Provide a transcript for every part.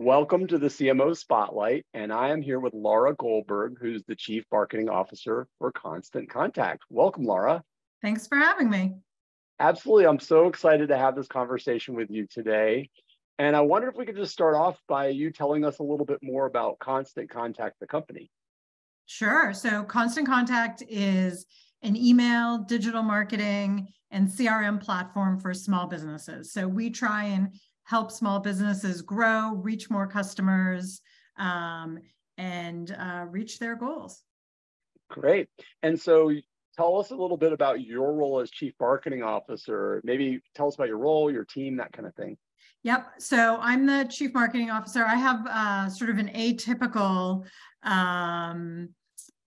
Welcome to the CMO Spotlight, and I am here with Laura Goldberg, who's the Chief Marketing Officer for Constant Contact. Welcome, Laura. Thanks for having me. Absolutely. I'm so excited to have this conversation with you today. And I wonder if we could just start off by you telling us a little bit more about Constant Contact, the company. Sure. So, Constant Contact is an email, digital marketing, and CRM platform for small businesses. So, we try and help small businesses grow, reach more customers, um, and uh, reach their goals. Great. And so tell us a little bit about your role as chief marketing officer. Maybe tell us about your role, your team, that kind of thing. Yep. So I'm the chief marketing officer. I have uh, sort of an atypical um,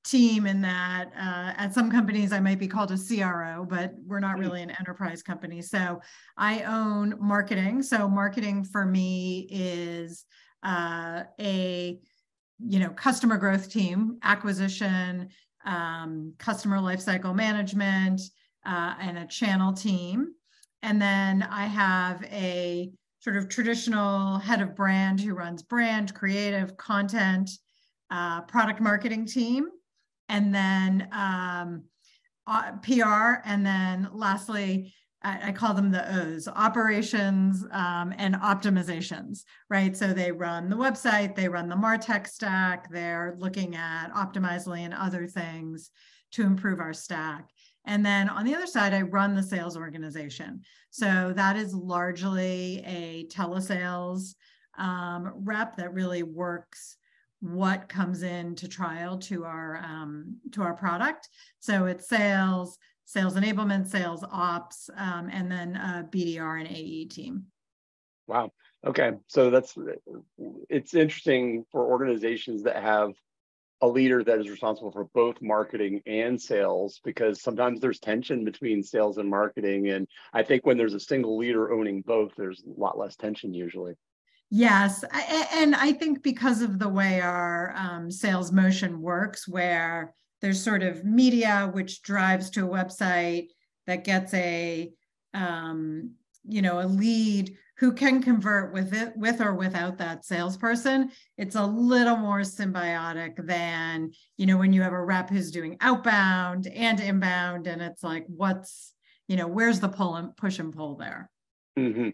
team in that uh, at some companies I might be called a CRO, but we're not hmm. really an enterprise company. So I own marketing. So marketing for me is uh, a you know customer growth team, acquisition, um, customer lifecycle management, uh, and a channel team. And then I have a sort of traditional head of brand who runs brand, creative, content, uh, product marketing team and then um, uh, PR, and then lastly, I, I, call them the O's operations um, and optimizations, right? So they run the website, they run the MarTech stack, they're looking at Optimizely and other things to improve our stack. And then on the other side, I run the sales organization. So that is largely a telesales um, rep that really works what comes in to trial to our um, to our product. So it's sales, sales enablement, sales ops, um, and then a BDR and AE team. Wow. Okay. So that's it's interesting for organizations that have a leader that is responsible for both marketing and sales because sometimes there's tension between sales and marketing and i think when there's a single leader owning both there's a lot less tension usually Yes. and I think because of the way our um, sales motion works, where there's sort of media which drives to a website that gets a, um, you know, a lead who can convert with it, with or without that salesperson. It's a little more symbiotic than, you know, when you have a rep who's doing outbound and inbound, and it's like, what's, you know, where's the pull and push and pull there? Mm-hmm.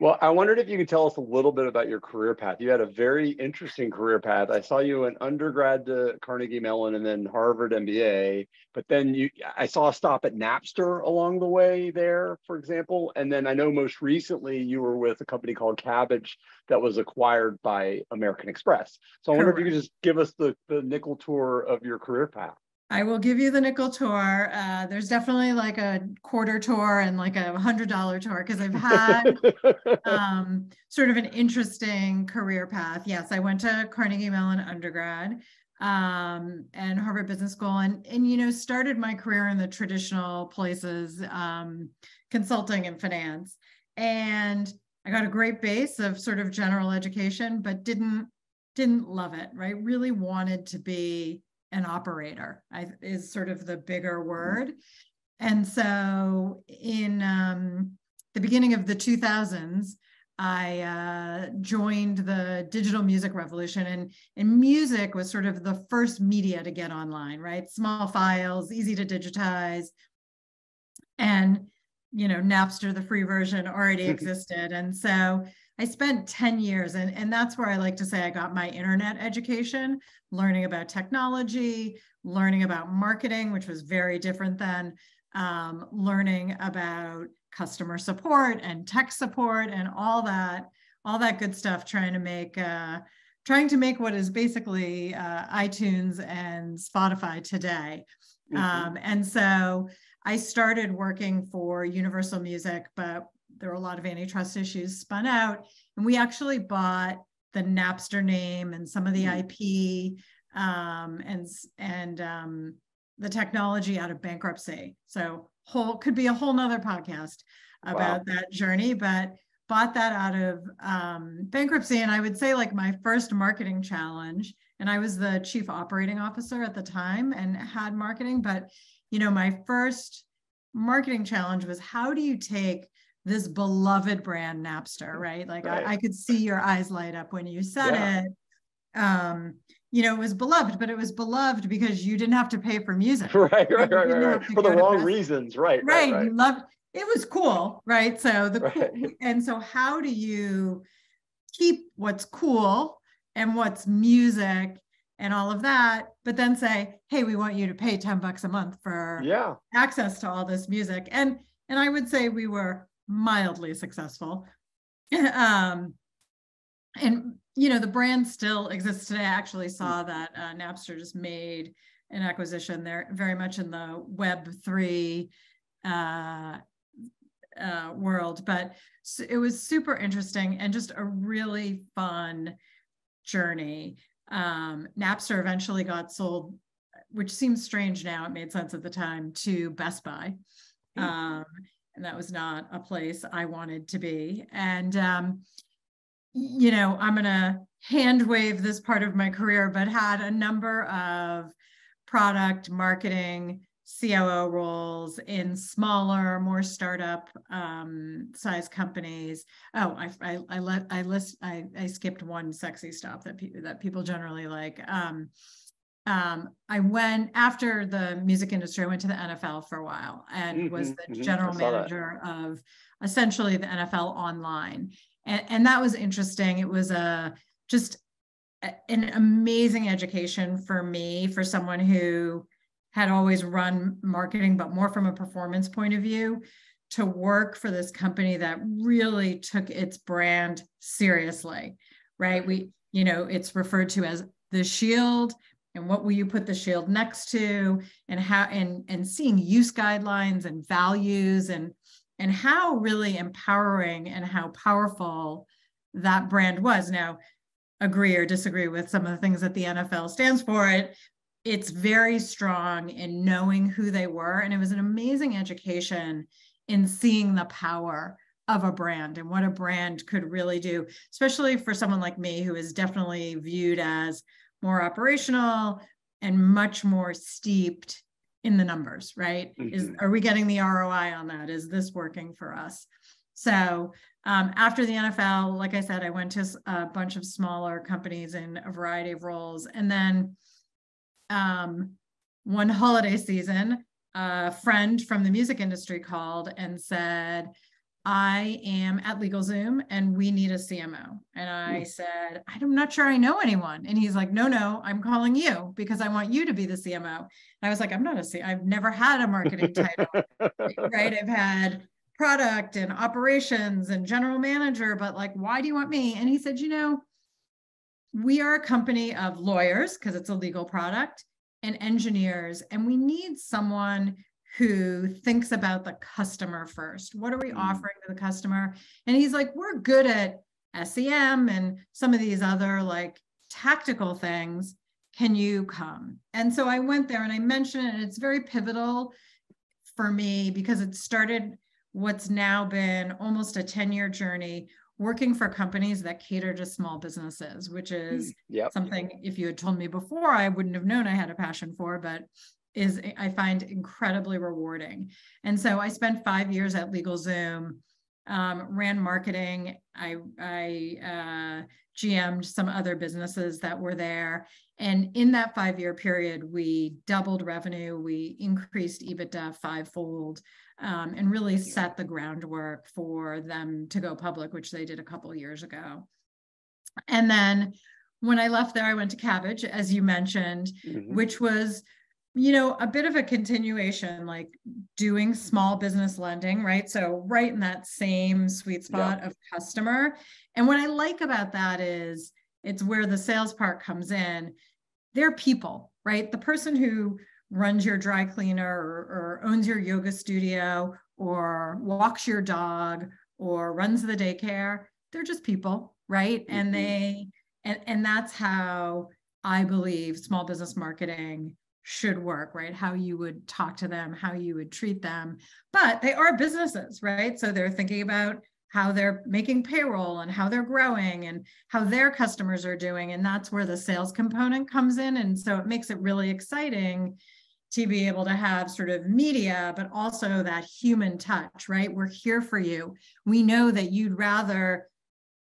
Well, I wondered if you could tell us a little bit about your career path. You had a very interesting career path. I saw you in undergrad to Carnegie Mellon and then Harvard MBA, but then you I saw a stop at Napster along the way there, for example. And then I know most recently you were with a company called Kabbage that was acquired by American Express. So I wonder Correct. if you could just give us the, the nickel tour of your career path. I will give you the nickel tour. Uh, there's definitely like a quarter tour and like a hundred dollar tour because I've had um, sort of an interesting career path. Yes, I went to Carnegie Mellon undergrad um, and Harvard Business School, and and you know started my career in the traditional places, um, consulting and finance, and I got a great base of sort of general education, but didn't didn't love it. Right, really wanted to be an operator I, is sort of the bigger mm-hmm. word. And so in um, the beginning of the 2000s, I uh, joined the digital music revolution, and, and music was sort of the first media to get online, right? Small files, easy to digitize. And, you know, Napster, the free version, already existed. And so I spent 10 years, and, and that's where I like to say I got my internet education, learning about technology, learning about marketing, which was very different than um, learning about customer support and tech support and all that, all that good stuff, trying to make uh, trying to make what is basically uh, iTunes and Spotify today. Mm-hmm. Um, and so I started working for Universal Music, but there were a lot of antitrust issues spun out. And we actually bought the Napster name and some of the mm-hmm. IP um, and and um, the technology out of bankruptcy. So whole could be a whole nother podcast about wow. that journey, but bought that out of um, bankruptcy. And I would say like my first marketing challenge, and I was the chief operating officer at the time and had marketing, but you know, my first marketing challenge was how do you take this beloved brand Napster, right? Like Right. I, I could see your eyes light up when you said Yeah. it. Um, you know, it was beloved, but it was beloved because you didn't have to pay for music. right, right, right, right, right. For the wrong Best- reasons, right, right, right, right. you loved it was cool right so the cool, and so how do you keep what's cool and what's music and all of that but then say hey we want you to pay 10 bucks a month for Yeah, access to all this music and and i would say we were mildly successful. Um and you know the brand still exists today. I actually saw that uh, napster just made an acquisition they're very much in the web 3 uh, uh, world. But it was super interesting and just a really fun journey. Um, napster eventually got sold which seems strange now. It made sense at the time to best buy. Um, and that was not a place i wanted to be and um, you know i'm going to hand wave this part of my career but had a number of product marketing COO roles in smaller, more startup um, size companies. Oh, I I I let I list I I skipped one sexy stuff that people that people generally like. Um, um, I went after the music industry. I went to the NFL for a while and was Mhm, the mhm, general saw that. manager of essentially the NFL online, and and that was interesting. It was a just a- an amazing education for me for someone who had always run marketing but more from a performance point of view to work for this company that really took its brand seriously right we you know it's referred to as the shield and what will you put the shield next to and how and and seeing use guidelines and values and and how really empowering and how powerful that brand was. Now agree or disagree with some of the things that the NFL stands for it it's very strong in knowing who they were and it was an amazing education in seeing the power of a brand and what a brand could really do especially for someone like me who is definitely viewed as more operational and much more steeped in the numbers right is Mhm. are we getting the ROI on that is this working for us so um, after the NFL, like I said, I went to a bunch of smaller companies in a variety of roles. And then um, one holiday season, a friend from the music industry called and said, I am at LegalZoom and we need a CMO. And I Hmm. said, I'm not sure I know anyone. And he's like, No, no, I'm calling you because I want you to be the CMO. And I was like, I'm not a C. I've never had a marketing title right? I've had product and operations and general manager, but like, why do you want me? And he said, you know, we are a company of lawyers because it's a legal product and engineers, and we need someone who thinks about the customer first. What are we Mm. offering to the customer? And he's like, we're good at SEM and some of these other like tactical things. Can you come? And so I went there and I mentioned it, and it's very pivotal for me because it started what's now been almost a 10 year journey working for companies that cater to small businesses, which is Yep. something if you had told me before, I wouldn't have known I had a passion for, but is I find incredibly rewarding. And so I spent five years at LegalZoom, um, ran marketing. I I uh, GM'd some other businesses that were there, and in that five year period, we doubled revenue, we increased EBITDA fivefold, um, and really set the groundwork for them to go public, which they did a couple years ago. And then when I left there, I went to Kabbage, as you mentioned, Mhm. which was you know a bit of a continuation like doing small business lending right? So right in that same sweet spot of customer. And what i like about that is it's where the sales part comes in. They're people right? The person who runs your dry cleaner or, or owns your yoga studio or walks your dog or runs the daycare they're just people right? Mhm. and they and and that's how i believe small business marketing should work, right? How you would talk to them, how you would treat them. But they are businesses, right? So they're thinking about how they're making payroll and how they're growing and how their customers are doing. And that's where the sales component comes in. And so it makes it really exciting to be able to have sort of media, but also that human touch, right? We're here for you. We know that you'd rather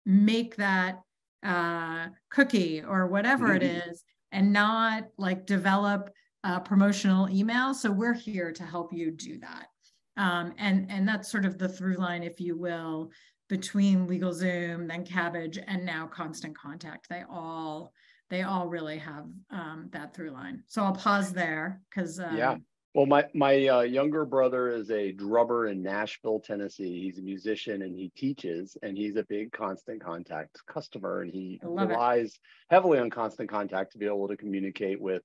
make that uh, cookie or whatever mm-hmm. it is and not like develop a promotional email. So we're here to help you do that. Um, and, and that's sort of the through line, if you will, between LegalZoom, then Kabbage, and now Constant Contact. They all they all really have um, that through line. So I'll pause there because um, yeah. Well, my my uh, younger brother is a drummer in Nashville, Tennessee. He's a musician and he teaches, and he's a big Constant Contact customer, and he relies it. heavily on Constant Contact to be able to communicate with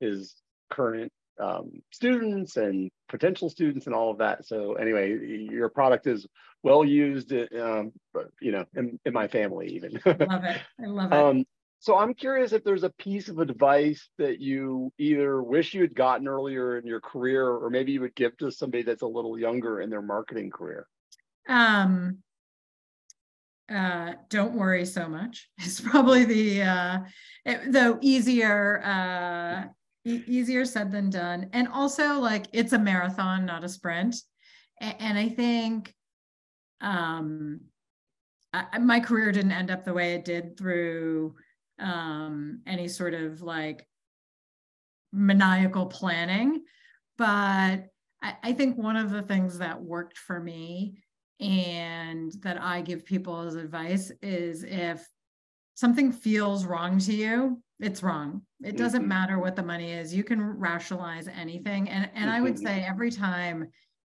his current um, students and potential students and all of that. So anyway, your product is well used, um, you know, in, in my family even. love it. I love it. Um, so I'm curious if there's a piece of advice that you either wish you had gotten earlier in your career, or maybe you would give to somebody that's a little younger in their marketing career. Um, uh, don't worry so much. It's probably the uh, it, though easier uh, e- easier said than done, and also like it's a marathon, not a sprint. And, and I think um, I, my career didn't end up the way it did through um, any sort of like maniacal planning. But I, I think one of the things that worked for me and that I give people as advice is if something feels wrong to you, it's wrong. It doesn't mm-hmm. matter what the money is. You can rationalize anything. And and. I would mm-hmm. say every time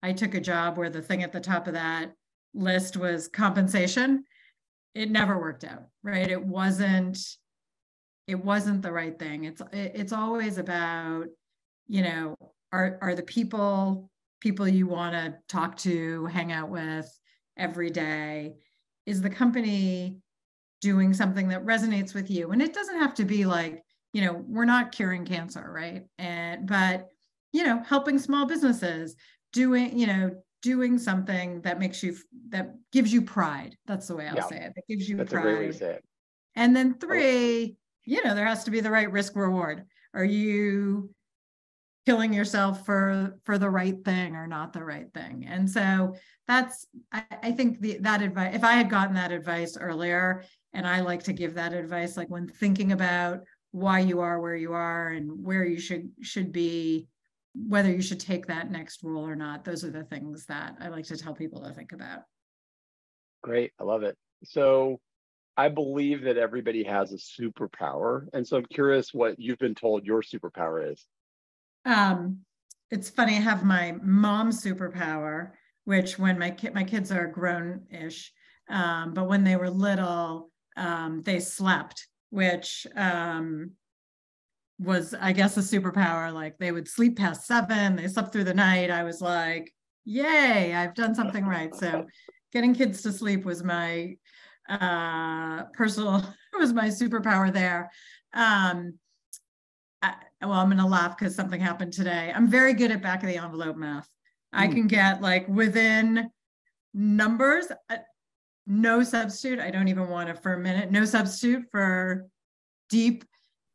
I took a job where the thing at the top of that list was compensation, it never worked out, right? It wasn't it wasn't the right thing it's it's always about you know are are the people people you want to talk to hang out with every day is the company doing something that resonates with you. And it doesn't have to be like you know we're not curing cancer right? And but you know helping small businesses doing you know doing something that makes you that gives you pride. That's the way i'll yeah. say it. That gives you that's pride a great way to say it. And then three you know there has to be the right risk reward. Are you killing yourself for for the right thing or not the right thing and so that's i, I think the, that advice if i had gotten that advice earlier and i like to give that advice like when thinking about why you are where you are and where you should should be whether you should take that next role or not those are the things that i like to tell people to think about great i love it so I believe that everybody has a superpower. And so I'm curious what you've been told your superpower is. Um, it's funny, I have my mom superpower, which when my my kids are grown-ish, um, but when they were little, um, they slept, which um, was, I guess, a superpower. Like they would sleep past seven, they slept through the night. I was like, yay, I've done something right. So getting kids to sleep was my uh, personal was my superpower there. Um, Well, I'm gonna laugh because something happened today. I'm very good at back of the envelope math. Mm. I hmm. can get like within numbers, uh, no substitute. I don't even want it for a minute. No substitute for deep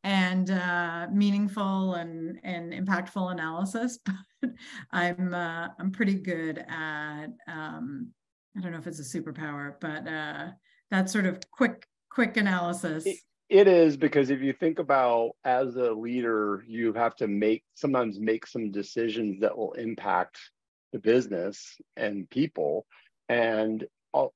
and uh, meaningful and and impactful analysis. But I'm uh, I'm pretty good at um, I don't know if it's a superpower, but uh, that sort of quick quick analysis it, is because if you think about as a leader you have to make sometimes make some decisions that will impact the business and people. And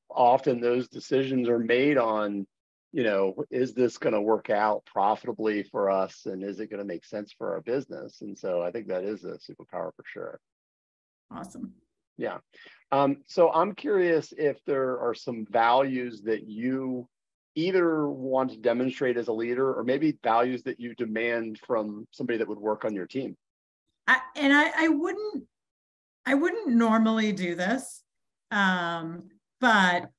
often those decisions are made on you know is this going to work out profitably for us and is it going to make sense for our business? And so i think that is a superpower for sure. Awesome. Yeah. Um, so I'm curious if there are some values that you either want to demonstrate as a leader or maybe values that you demand from somebody that would work on your team. I, and I, I wouldn't I wouldn't normally do this, um, but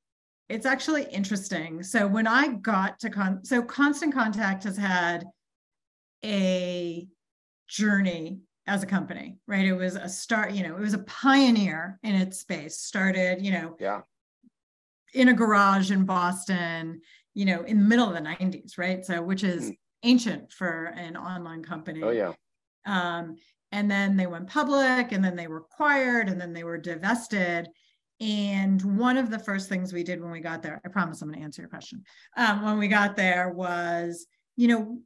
it's actually interesting. So when I got to con, so Constant Contact has had a journey as a company, right? It was a start, you know, it was a pioneer in its space, started, you know, yeah. in a garage in Boston, you know, in the middle of the 90s, right? So, which is mm. ancient for an online company. Oh, yeah. Um, and then they went public and then they were acquired and then they were divested and one of the first things we did when we got there i promise i'm going to answer your question um, when we got there was you know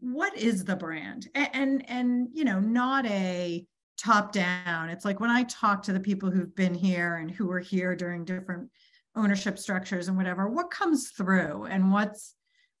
what is the brand and, and and you know not a top down it's like when i talk to the people who've been here and who were here during different ownership structures and whatever what comes through and what's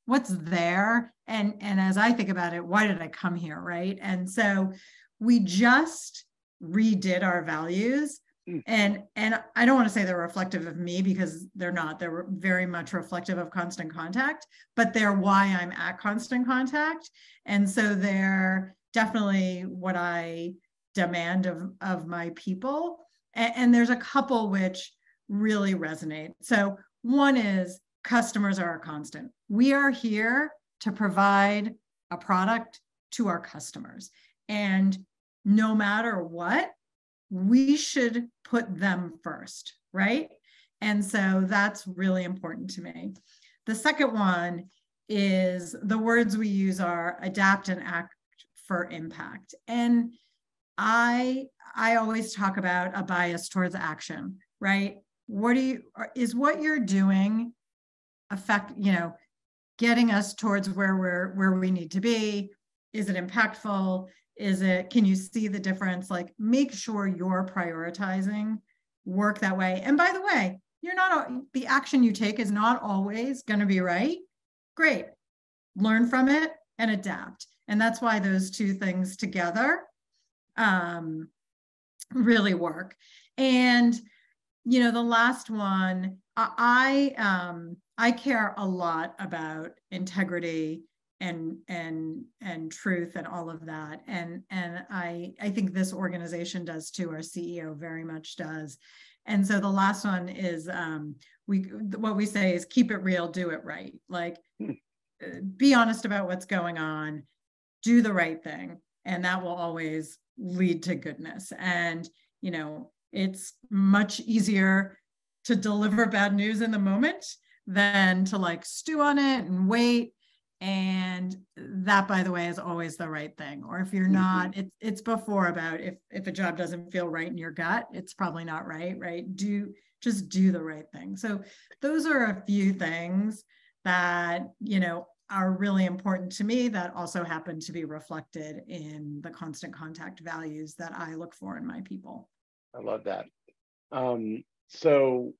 what's there? And and as i think about it why did i come here right? And so we just redid our values. Mm. and and i don't want to say they're reflective of me because they're not. They're very much reflective of constant contact but they're why i'm at constant contact. And so they're definitely what i demand of of my people. And, and there's a couple which really resonate so one is customers are a constant we are here to provide a product to our customers and no matter what, we should put them first, right? And so that's really important to me. The second one is the words we use are adapt and act for impact. And I I always talk about a bias towards action, right? What do you is what you're doing affect, you know, getting us towards where we're where we need to be? Is it impactful? Is it, can you see the difference? Like make sure you're prioritizing work that way. And by the way, you're not, the action you take is not always going to be right. Great. Learn from it and adapt. And that's why those two things together um, really work. And, you know, the last one, I, um, I care a lot about integrity and and and truth and all of that. And and i i think this organization does too our ceo very much does. And so the last one is um we what we say is keep it real do it right. Like hmm. uh, be honest about what's going on do the right thing and that will always lead to goodness. And you know it's much easier to deliver bad news in the moment than to like stew on it and wait. And that by the way is always the right thing. Or if you're mm-hmm. not it's it's before about if if a job doesn't feel right in your gut it's probably not right right? Do just do the right thing. So those are a few things that you know are really important to me that also happen to be reflected in the constant contact values that i look for in my people i love that um, so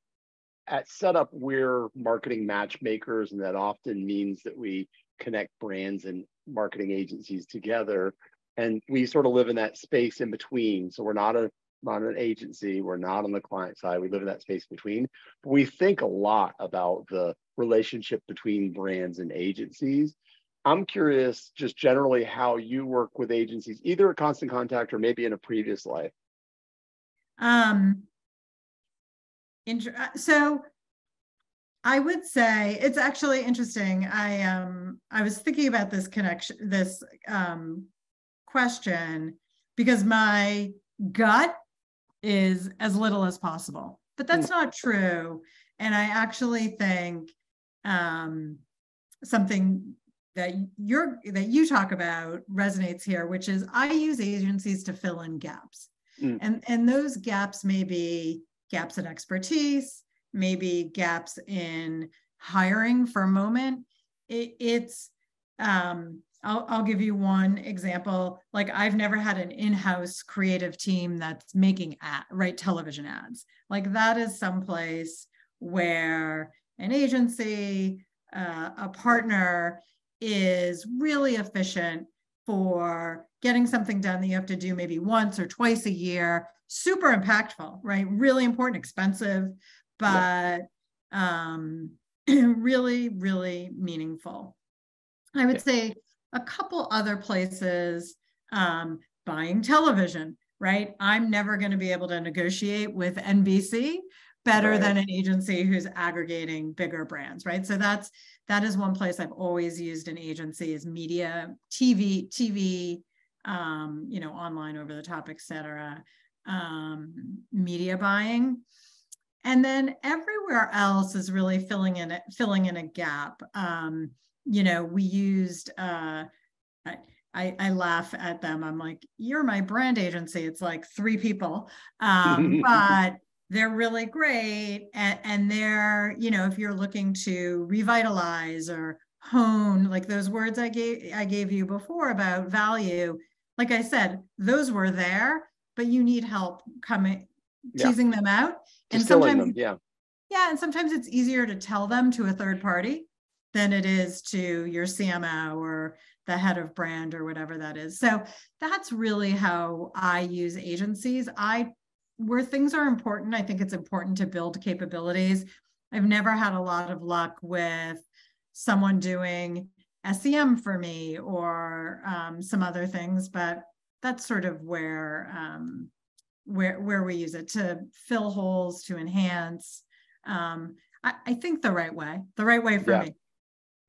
at setup we're marketing matchmakers and that often means that we connect brands and marketing agencies together. And we sort of live in that space in between. So we're not a not an agency, we're not on the client side. We live in that space between. But we think a lot about the relationship between brands and agencies. I'm curious, just generally, how you work with agencies, either at Constant Contact or maybe in a previous life. Um, so I would say it's actually interesting. I um I was thinking about this connection, this um question, because my gut is as little as possible, but that's hmm. not true. And I actually think um something that you're that you talk about resonates here, which is I use agencies to fill in gaps. Mm. And and those gaps may be gaps in expertise, maybe gaps in hiring for a moment. It, it's, um, I'll, I'll give you one example. Like I've never had an in-house creative team that's making ad, right television ads. Like that is someplace where an agency, uh, a partner is really efficient for getting something done that you have to do maybe once or twice a year super impactful right really important expensive but um, really, really meaningful. I would say a couple other places um, buying television, right? I'm never going to be able to negotiate with NBC better right. than an agency who's aggregating bigger brands, right? So that's that is one place I've always used an agency is media, TV, TV, um, you know, online, over the top, et cetera. Um, media buying and then everywhere else is really filling in a, filling in a gap um, you know we used uh, I, I laugh at them. I'm like, you're my brand agency. It's like three people, um, but they're really great. And, and they're, you know, if you're looking to revitalize or hone, like those words I gave I gave you before about value, like I said, those were there, but you need help coming Yeah. teasing them out. And sometimes them, yeah. yeah, and sometimes it's easier to tell them to a third party than it is to your CMO or the head of brand or whatever that is. So that's really how I use agencies. I where things are important, I think it's important to build capabilities. I've never had a lot of luck with someone doing SEM for me or um, some other things, but that's sort of where um, where where we use it to fill holes, to enhance. Um, I, I think the right way, the right way for Yeah. me.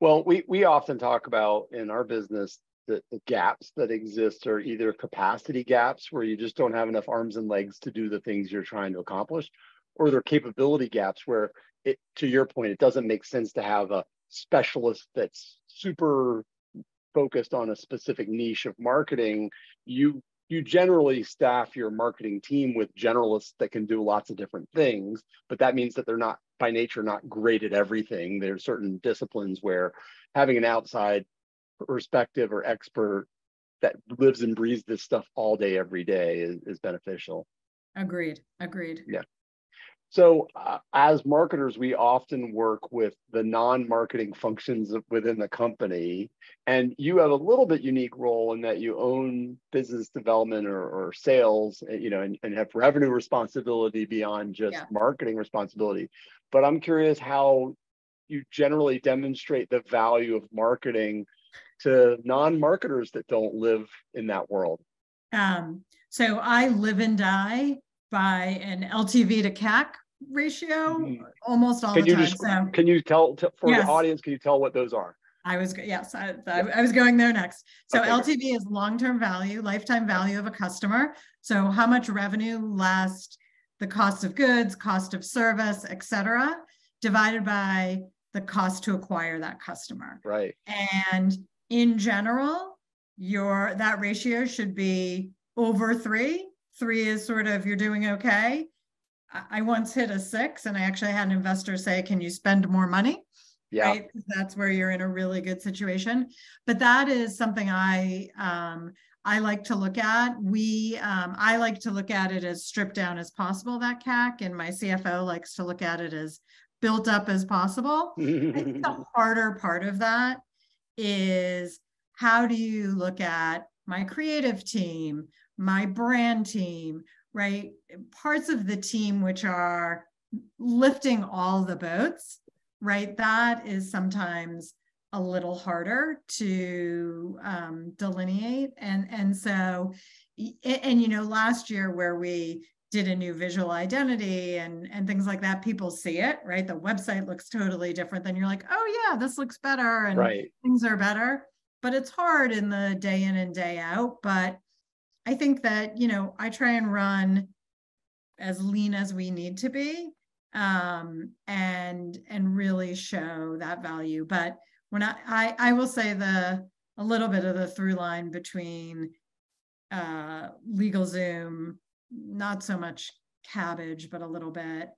Well, we, we often talk about in our business the, the gaps that exist are either capacity gaps where you just don't have enough arms and legs to do the things you're trying to accomplish, or they're capability gaps where it, to your point, it doesn't make sense to have a specialist that's super focused on a specific niche of marketing. You you generally staff your marketing team with generalists that can do lots of different things, but that means that they're not by nature not great at everything. There's certain disciplines where having an outside perspective or expert that lives and breathes this stuff all day, every day is, is beneficial. Agreed. Agreed. So, uh, as marketers, we often work with the non-marketing functions within the company, and you have a little bit unique role in that you own business development or, or sales, uh, you know, and, and have revenue responsibility beyond just Yeah. marketing responsibility. But I'm curious how you generally demonstrate the value of marketing to non-marketers that don't live in that world. Um, so I live and die by an LTV to CAC ratio Mhm. almost all Can the you time. just so can you tell t- for Yes. the audience? Can you tell what those are? I was, yes, I, I I was going there next. So Okay. LTV is long-term value, lifetime value of a customer. So how much revenue less the cost of goods, cost of service, et cetera, divided by the cost to acquire that customer. Right. And in general, your, that ratio should be over three. Three is sort of, you're doing okay. I, once hit a six and I actually had an investor say, can you spend more money? Yeah. right? That's where you're in a really good situation. But that is something I um I like to look at. We um I like to look at it as stripped down as possible, that CAC, and my CFO likes to look at it as built up as possible. I think the harder part of that is how do you look at my creative team, my brand team, right? Parts of the team which are lifting all the boats, right? That is sometimes a little harder to um, delineate. And, and so, and, you know, last year where we did a new visual identity and, and things like that, people see it, right? The website looks totally different. Then you're like, oh yeah, this looks better. And right. things are better but it's hard in the day in and day out but i think that you know i try and run as lean as we need to be um, and and really show that value but when I, I i will say the a little bit of the through line between uh LegalZoom not so much Kabbage but a little bit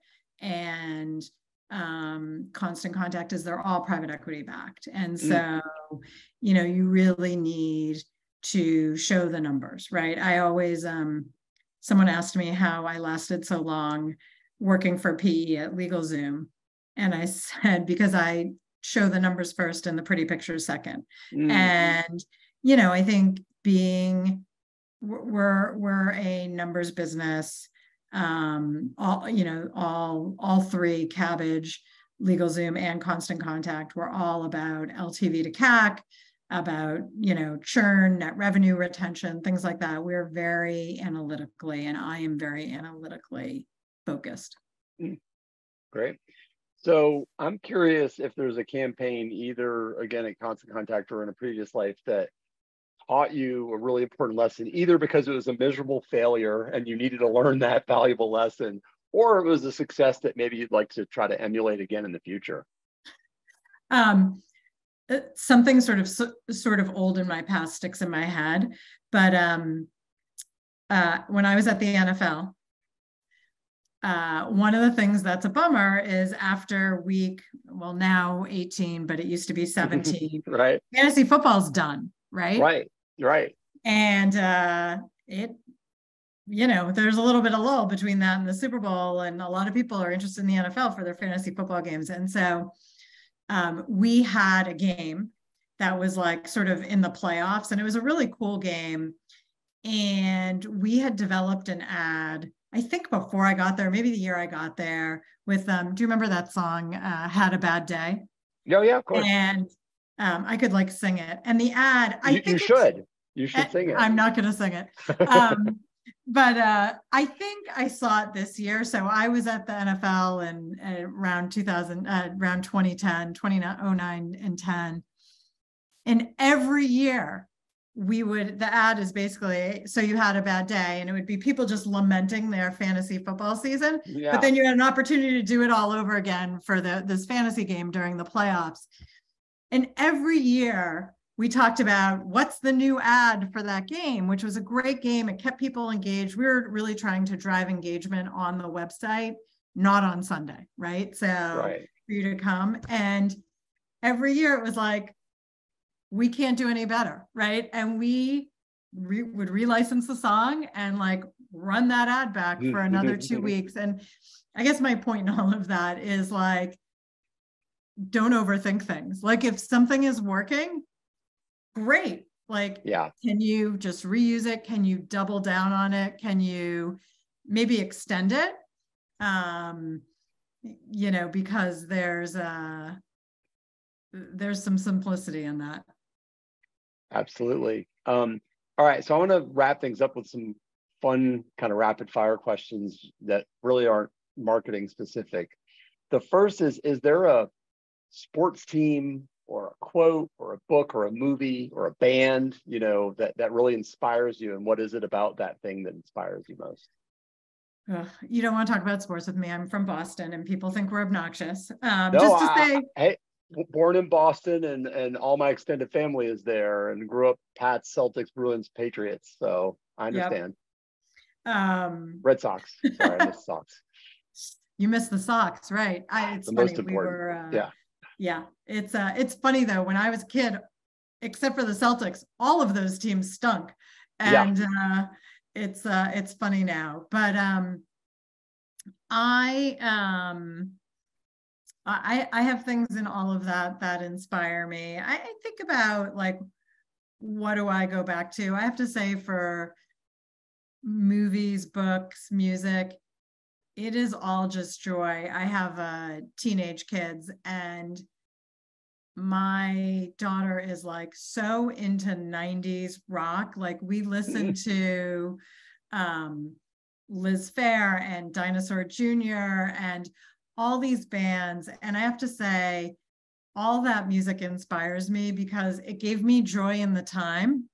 and um, constant contact is they're all private equity backed. And so, you know, you really need to show the numbers, right? I always, um, someone asked me how I lasted so long working for PE at LegalZoom. And I said, because I show the numbers first and the pretty pictures second. Mm. And, you know, I think being, we're, we're, a numbers business um all you know all all three Kabbage legal zoom and constant contact were all about ltv to cac about you know churn net revenue retention things like that we're very analytically and i am very analytically focused Great. So I'm curious if there's a campaign either again at Constant Contact or in a previous life that taught you a really important lesson, either because it was a miserable failure and you needed to learn that valuable lesson, or it was a success that maybe you'd like to try to emulate again in the future. um something sort of sort of old in my past sticks in my head. But um, uh, when I was at the NFL, uh, one of the things that's a bummer is after week, well, now 18, but it used to be 17. right. Fantasy football's done, right? Right. Right. And uh, it, you know, there's a little bit of lull between that and the Super Bowl, and a lot of people are interested in the NFL for their fantasy football games. And so um, we had a game that was like sort of in the playoffs, and it was a really cool game. And we had developed an ad, I think before I got there, maybe the year I got there, with um, do you remember that song, uh, Had a Bad Day? Oh, yeah, of course. And um, I could like sing it. And the ad, I you, think you should. You should sing it. I'm not going to sing it. Um, but uh, I think I saw it this year. So I was at the NFL and uh, around 2000, uh, around 2010, 2009 and 10. And every year we would, the ad is basically, so you had a bad day and it would be people just lamenting their fantasy football season. Yeah. But then you had an opportunity to do it all over again for the, this fantasy game during the playoffs. And every year we talked about what's the new ad for that game, which was a great game. It kept people engaged. We were really trying to drive engagement on the website, not on Sunday, right? So right. for you to come. And every year it was like, we can't do any better, right? And we re- would relicense the song and like run that ad back for mm-hmm. another mm-hmm. two weeks. And I guess my point in all of that is like, don't overthink things. Like if something is working, great. Like, yeah, can you just reuse it? Can you double down on it? Can you maybe extend it? Um, you know, because there's uh there's some simplicity in that. Absolutely. Um, all right, so I want to wrap things up with some fun kind of rapid fire questions that really aren't marketing specific. The first is Is there a sports team or a quote or a book or a movie or a band, you know, that that really inspires you? And what is it about that thing that inspires you most? Ugh, you don't want to talk about sports with me. I'm from Boston, and people think we're obnoxious. Um, no, just to I, say, hey, born in Boston, and and all my extended family is there, and grew up Pats, Celtics, Bruins, Patriots. So I understand. Yep. Um, Red Sox. Sorry, I missed Sox. You missed the socks, right? I, it's the funny. most important. We were, uh, yeah yeah, it's uh, it's funny though. When I was a kid, except for the Celtics, all of those teams stunk, and yeah. uh, it's uh, it's funny now. But um, I um, I I have things in all of that that inspire me. I, I think about like what do I go back to? I have to say for movies, books, music, it is all just joy. I have uh, teenage kids, and my daughter is like so into 90s rock. Like, we listen mm-hmm. to um, Liz Phair and Dinosaur Jr. and all these bands. And I have to say, all that music inspires me because it gave me joy in the time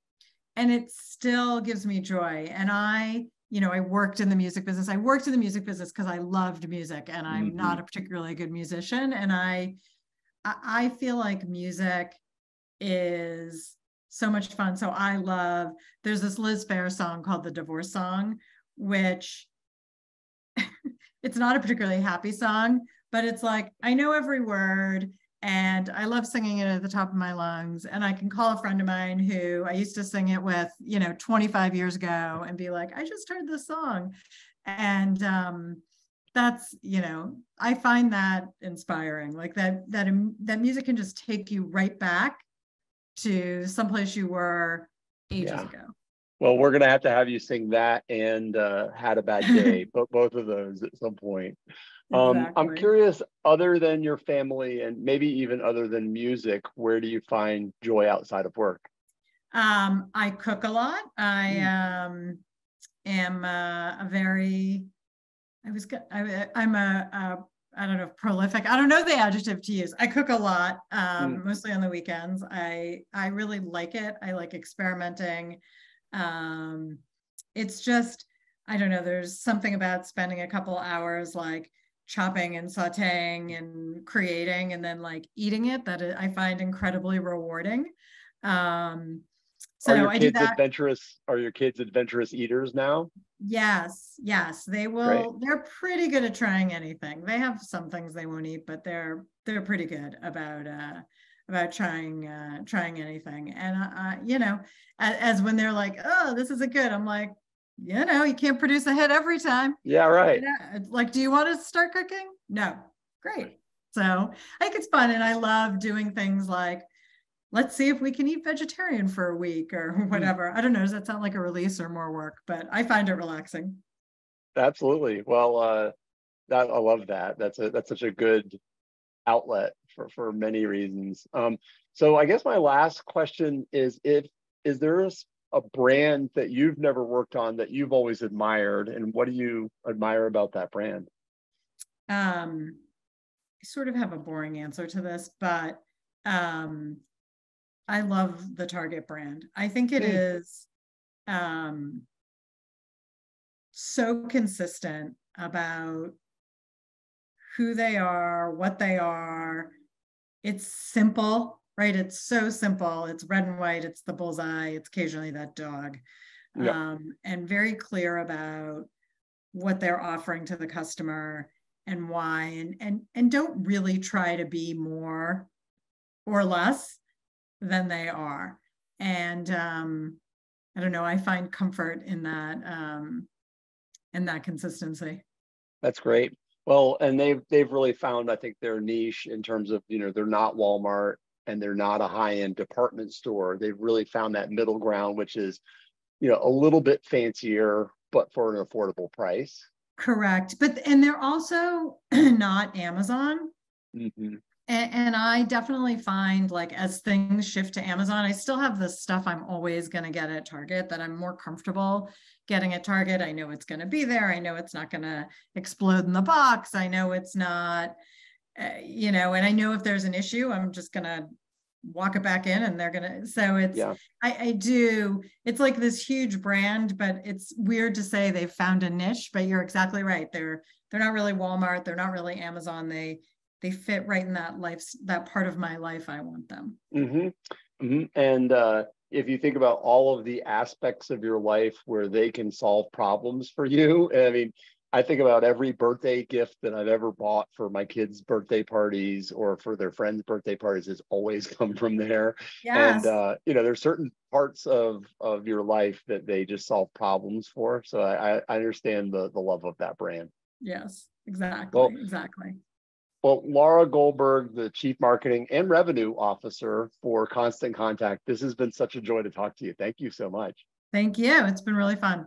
and it still gives me joy. And I you know, I worked in the music business. I worked in the music business because I loved music and I'm mm-hmm. not a particularly good musician. And I I feel like music is so much fun. So I love there's this Liz Phair song called the divorce song, which it's not a particularly happy song, but it's like I know every word and I love singing it at the top of my lungs. And I can call a friend of mine who I used to sing it with, you know, 25 years ago and be like, I just heard this song. And um, that's, you know, I find that inspiring. Like that, that, that music can just take you right back to someplace you were ages yeah. ago. Well, we're gonna have to have you sing that and uh, "Had a Bad Day," but both of those at some point. Um, exactly. I'm curious, other than your family and maybe even other than music, where do you find joy outside of work? Um, I cook a lot. I mm. um, am a, a, very, I was, I, I'm a, a, I don't know, prolific. I don't know the adjective to use. I cook a lot, um, mm. mostly on the weekends. I, I really like it. I like experimenting. Um, it's just, I don't know, there's something about spending a couple hours like chopping and sauteing and creating and then like eating it that I find incredibly rewarding. Um, so are your I kids do that. adventurous? Are your kids adventurous eaters now? Yes, yes, they will. Great. They're pretty good at trying anything. They have some things they won't eat, but they're they're pretty good about uh, about trying uh, trying anything. And uh, uh you know, as, as, when they're like, "Oh, this isn't good," I'm like, you know, you can't produce a hit every time. Yeah, right. You know, like, do you want to start cooking? No, great. So I think it's fun, and I love doing things like let's see if we can eat vegetarian for a week or hmm. whatever. I don't know. Does that sound like a release or more work? But I find it relaxing. Absolutely. Well, uh, that I love that. That's a that's such a good outlet for for many reasons. Um, so I guess my last question is if is there a brand that you've never worked on that you've always admired, and what do you admire about that brand? Um, I sort of have a boring answer to this, but um, I love the Target brand. I think it mm. is um, so consistent about who they are, what they are. It's simple, right? It's so simple. It's red and white, it's the bullseye, it's occasionally that dog. Yeah. Um, and very clear about what they're offering to the customer and why and and and don't really try to be more or less than they are. And um, I don't know, I find comfort in that um, in that consistency. That's great. Well, and they've they've really found, I think, their niche in terms of, you know, they're not Walmart and they're not a high-end department store. They've really found that middle ground, which is, you know, a little bit fancier, but for an affordable price. Correct. But and they're also not Amazon. Mm-hmm. And, and, I definitely find like as things shift to Amazon, I still have the stuff I'm always going to get at Target that I'm more comfortable getting at Target. I know it's going to be there. I know it's not going to explode in the box. I know it's not, uh, you know, and I know if there's an issue, I'm just going to walk it back in and they're going to, so it's, yeah. I, I do, it's like this huge brand, but it's weird to say they've found a niche, but you're exactly right. They're, they're not really Walmart. They're not really Amazon. They, they fit right in that life that part of my life i want them mm-hmm. Mm-hmm. and uh, if you think about all of the aspects of your life where they can solve problems for you i mean i think about every birthday gift that i've ever bought for my kids birthday parties or for their friends birthday parties has always come from there yes. and uh, you know there's certain parts of of your life that they just solve problems for so i i understand the the love of that brand yes exactly well, exactly well, Laura Goldberg, the Chief Marketing and Revenue Officer for Constant Contact, this has been such a joy to talk to you. Thank you so much. Thank you. It's been really fun.